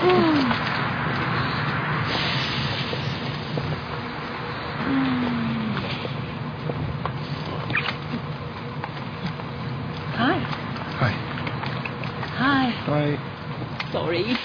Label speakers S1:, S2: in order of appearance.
S1: Hi.
S2: Hi.
S1: Hi.
S2: Hi.
S1: Sorry.